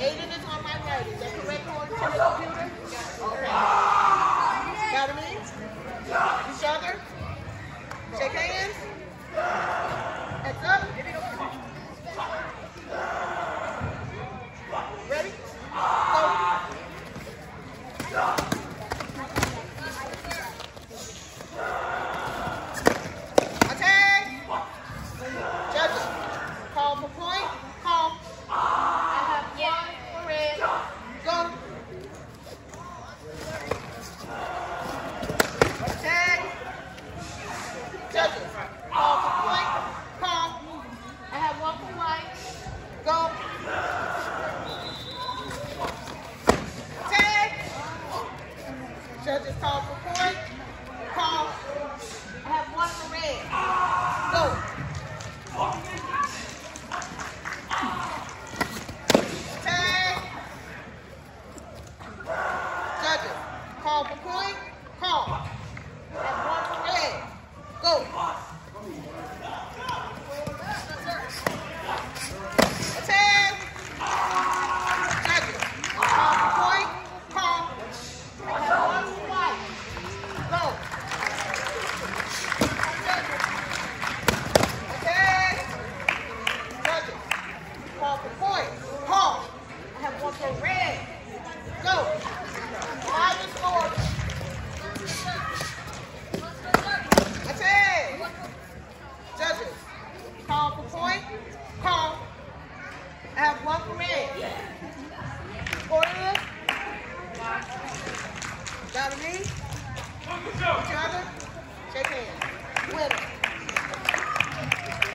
Aidan is on my right. Is that correct to the computer? Okay. Got me? Each other? Shake hands? Up? Ready? Go. Attack! Judges, call for point. Call. I have one for red. Go. Attack. Judges, call for point. Call. I have one for white. Go. Attack. Judges, call for point. Call. I have one for red. Go. Judges, call for point. Call. That's one for red. Go. Call for point. Call. I have one for red. Score is. Me? Each other?